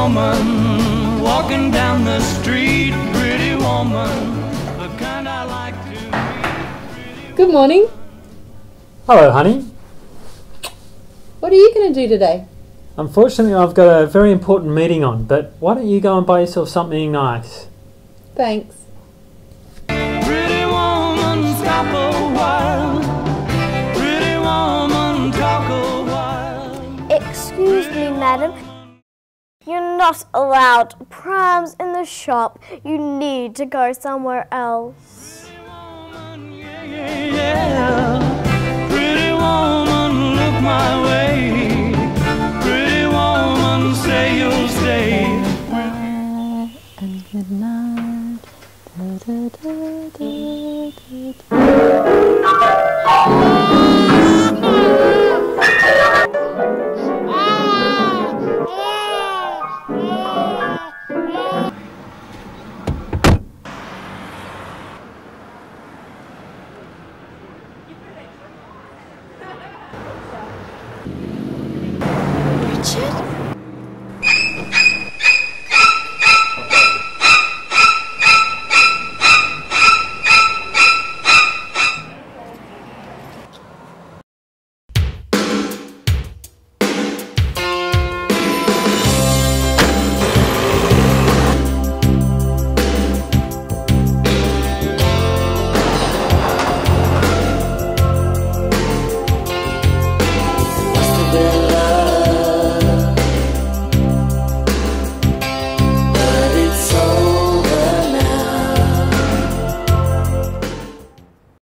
woman walking down the street, pretty woman, the kind I like to Good morning. Hello, honey. What are you going to do today? Unfortunately, I've got a very important meeting on, but why don't you go and buy yourself something nice? Thanks. Pretty woman, stop a while. Pretty woman, talk a while. Excuse me, madam. You're not allowed prams in the shop. You need to go somewhere else. Yeah, yeah, yeah. Pretty woman, look my way. Pretty woman, say you'll stay. And good night. Рычать?